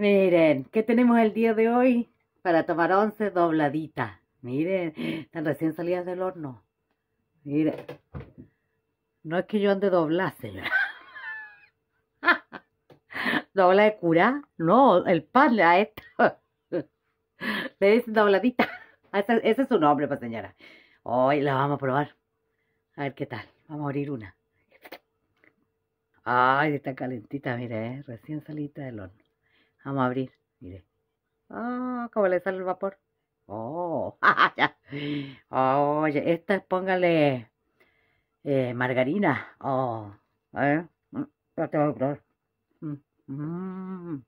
Miren, ¿qué tenemos el día de hoy? Para tomar once dobladitas. Miren, están recién salidas del horno. Miren. No es que yo ande doblada, señora. ¿Dobla de cura? No, el pan a esto. Le dicen dobladita. Ese, ese es su nombre, pues, señora. Hoy la vamos a probar. A ver qué tal. Vamos a abrir una. Ay, está calentita, mire, eh, recién salida del horno. Vamos a abrir, mire. Ah, cómo le sale el vapor. Oh. Oye, esta es, póngale eh, margarina. Oh, a ver. Mm, Ya te voy a probar. Mm, mm,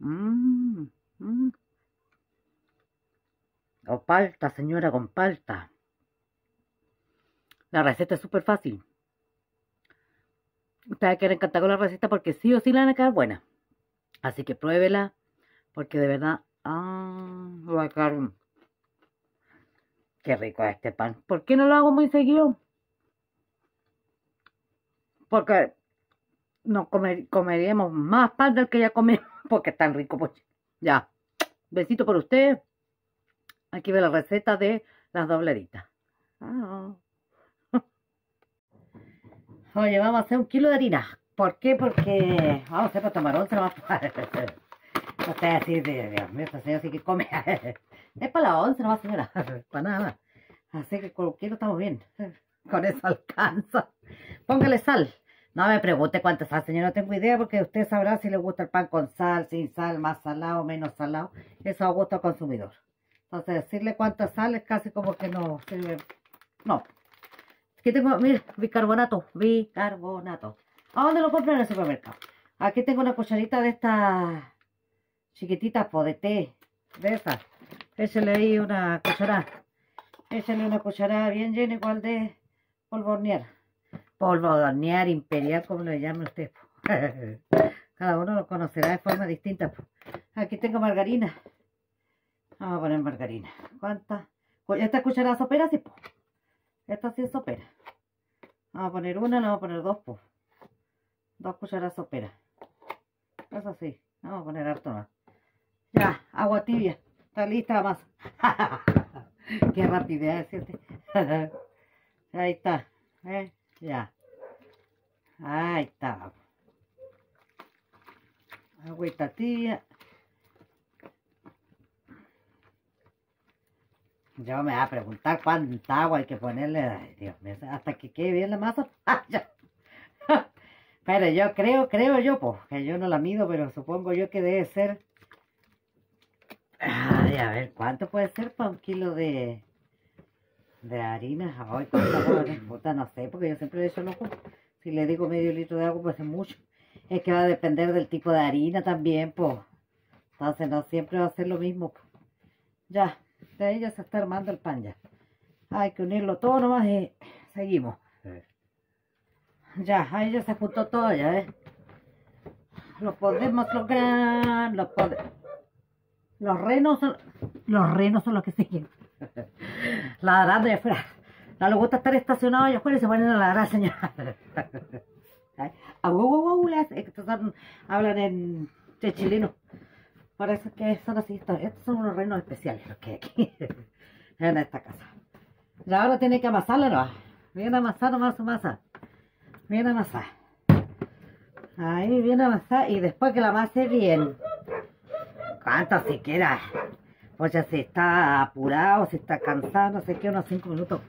mm, mm. O palta, señora, con palta. La receta es súper fácil. Ustedes quieren encantar con la receta porque sí o sí la van a quedar buena. Así que pruébela porque de verdad ah. Qué rico es este pan. ¿Por qué no lo hago muy seguido? Porque no comer, comeríamos más pan del que ya comemos porque es tan rico. Pues. Ya. Besito por ustedes. Aquí ve la receta de las dobleditas. Ah. Oye, vamos a hacer un kilo de harina. ¿Por qué? Porque vamos a hacer para tomar once. Vamos a... No sé, así de Dios mío, esta señora sí que come. Es para la once nomás, señora. Para nada. Así que con un kilo estamos bien. Con eso alcanza. Póngale sal. No me pregunte cuánta sal, señora. No tengo idea porque usted sabrá si le gusta el pan con sal, sin sal, más salado, menos salado. Eso a gusto al consumidor. Entonces, decirle cuánta sal es casi como que no. No. Aquí tengo, mire, bicarbonato. Bicarbonato. ¿A dónde lo compro en el supermercado? Aquí tengo una cucharita de estas chiquititas, po, de té. De esas. Échale ahí una cucharada. Échale una cucharada bien llena igual de polvo hornear. Polvo hornear imperial, como le llame usted. Cada uno lo conocerá de forma distinta. Aquí tengo margarina. Vamos a poner margarina. ¿Cuántas? Pues Esta cucharada sopera, sí, po. Esta sí es sopera. Vamos a poner una, le vamos a poner dos, po. Dos cucharadas sopera. Eso sí. Vamos a poner harto más. Ya, agua tibia. Está lista la masa. Qué rapidez. Ahí está. ¿eh? Ya. Ahí está. Agüita tibia. Yo me voy a preguntar cuánta agua hay que ponerle. Ay, Dios mío, hasta que quede bien la masa. Ah. Pero yo creo, creo yo, pues, que yo no la mido, pero supongo yo que debe ser. Ay, a ver, ¿cuánto puede ser para un kilo de, de harina? Ay. Puta, no sé, porque yo siempre le echo loco. Si le digo medio litro de agua, pues es mucho. Es que va a depender del tipo de harina también, pues. Entonces no siempre va a ser lo mismo. po. Ya, de ahí ya se está armando el pan ya. Hay que unirlo todo nomás y seguimos. Ya, ahí ya se juntó todo ya, ¿eh? Lo podemos lograr, lo Los renos son... Los renos son los que siguen. Ladrando allá afuera. No les gusta estar estacionados allá afuera y se ponen a ladrar, señora. Estos hablan en, en chileno. Parece que son así. Estos, estos son unos renos especiales los que hay aquí en esta casa. Y ahora tiene que amasarla, ¿no? Bien amasar nomás su masa. Bien amasar. Ahí, bien amasar. Y después que la amase bien. ¿Cuánto si queda? O sea, si está apurado, si está cansado, no sé qué, unos cinco minutos.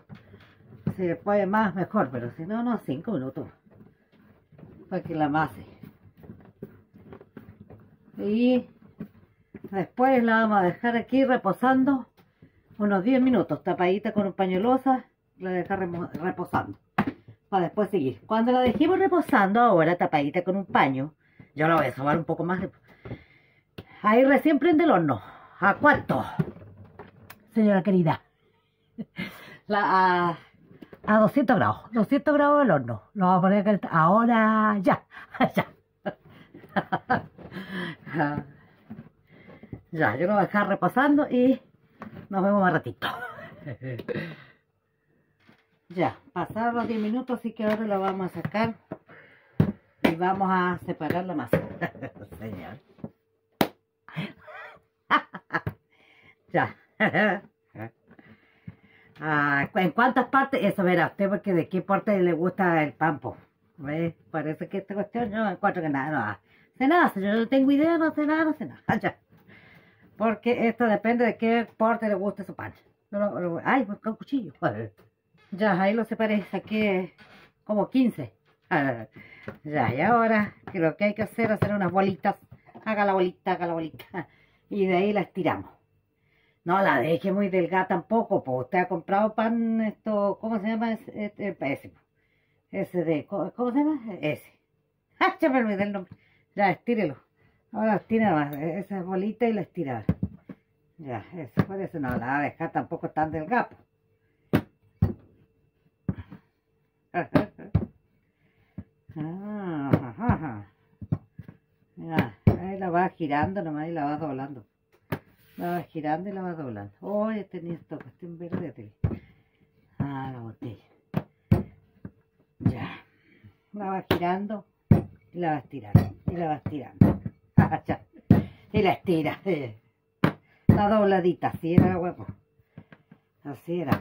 Si después más, mejor. Pero si no, unos cinco minutos. Para que la amase. Y después la vamos a dejar aquí reposando unos 10 minutos, tapadita con un pañuelosa, la dejar reposando, para después seguir. Cuando la dejemos reposando ahora, tapadita con un paño, yo la voy a sobar un poco más. Ahí recién prende el horno. ¿A cuánto? Señora querida. La, a, a 200 grados. 200 grados el horno. Lo vamos a poner a calentar. Ahora ya. Ya. Ya, yo lo voy a dejar reposando y nos vemos más ratito. Ya, pasaron los 10 minutos, así que ahora la vamos a sacar y vamos a separar la masa. Señor. ya. Ah, ¿En cuántas partes? Eso verá usted, porque de qué parte le gusta el pampo. ¿Ve? Parece que esta cuestión yo encuentro que nada, no ah, hace nada. Yo no tengo idea, no sé nada, no sé nada. ya. Porque esto depende de qué parte le gusta su pan. No, no, ay, busca un cuchillo. Ya, ahí lo separé, saqué como 15. Ya, y ahora que lo que hay que hacer es hacer unas bolitas. Haga la bolita, haga la bolita. Y de ahí la estiramos. No la deje muy delgada tampoco, pues usted ha comprado pan, esto, ¿cómo se llama? Ese, ese, ese de, ¿cómo, se llama? Ese. ¡Ah, ya me olvidé el nombre! Ya, estírelo. Ahora estira más, esa bolita y la estira. Ya, eso, por eso no la va a dejar tampoco tan delgada. Ah, ya, ahí la va girando nomás y la va doblando. La va girando y la va doblando. Oye, tenía esto, cuestión verde. Ah, la botella. Ya. La va girando y la va estirando. Y la va estirando. ya. Y la estira. La dobladita, así era huevo. Así era.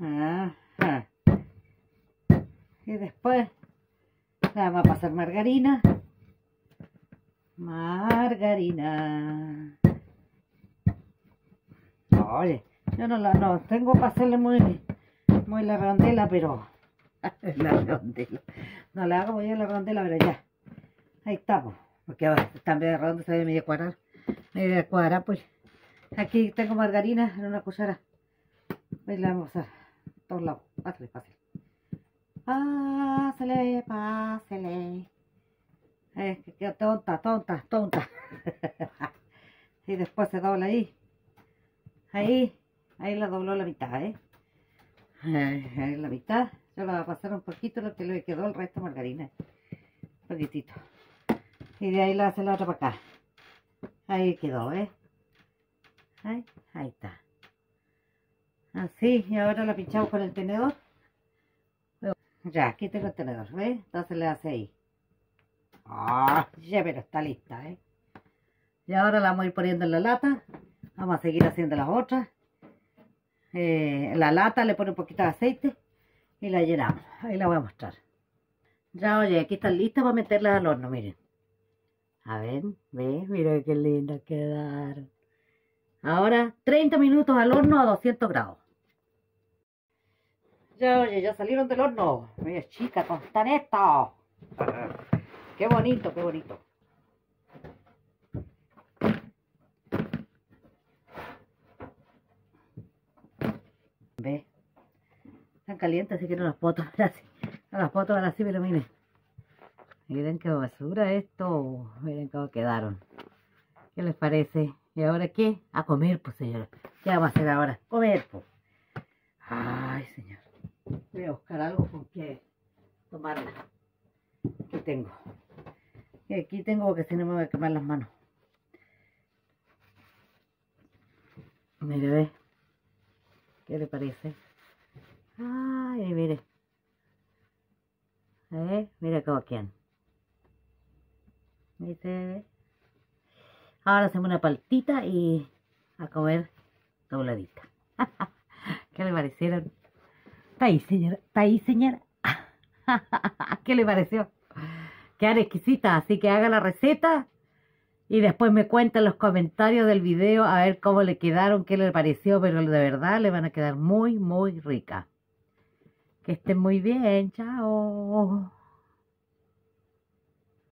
Ah, Después le vamos a pasar margarina. Margarina. Oye, yo no la no tengo para hacerle muy, muy la rondela, pero la rondela. No la hago muy bien la rondela, pero ya. Ahí estamos. Porque también ronda se ve medio cuadrada. Medio cuadrada, pues. Aquí tengo margarina en una cuchara. Ahí la vamos a. Todos lados. Pásale, pásale. Eh, que queda tonta, tonta, tonta. y después se dobla ahí. Ahí, ahí la dobló la mitad, ¿eh? Ahí, la mitad. Yo la voy a pasar un poquito lo que le quedó el resto de margarina. Un poquitito. Y de ahí la hace la otra para acá. Ahí quedó, ¿eh? Ahí, ahí está. Así, y ahora la pinchamos con el tenedor. Ya, aquí tengo el tenedor, ¿ves? Entonces le hace ahí. Ah, ya, pero está lista, ¿eh? Y ahora la vamos a ir poniendo en la lata. Vamos a seguir haciendo las otras. Eh, la lata le pone un poquito de aceite y la llenamos. Ahí la voy a mostrar. Ya, oye, aquí están listas para meterlas al horno, miren. A ver, ve, mira qué lindas quedaron. Ahora, 30 minutos al horno a 200 grados. Ya, oye, ya salieron del horno. Mira, chica, ¿cómo están estos? Qué bonito, qué bonito. Ve. Están calientes, así que no las puedo tomar así. No las puedo tomar así, pero miren. Miren qué basura esto. Miren cómo quedaron. ¿Qué les parece? ¿Y ahora qué? A comer, pues, señora. ¿Qué vamos a hacer ahora? Comer, pues. Ay, señor. Voy a buscar algo con que tomarla. ¿Qué tengo? Aquí tengo que si no me voy a quemar las manos. Mire, ve. ¿Qué le parece? Ay, mire. ¿Eh? Mira cómo quedan. ¿Viste? Ahora hacemos una paltita y a comer dobladita. ¿Qué le parecieron? Señora. ¿Qué le pareció? quedar exquisita, así que haga la receta y después me cuenta en los comentarios del video a ver cómo le quedaron, qué le pareció, pero de verdad le van a quedar muy, muy ricas. Que estén muy bien, chao.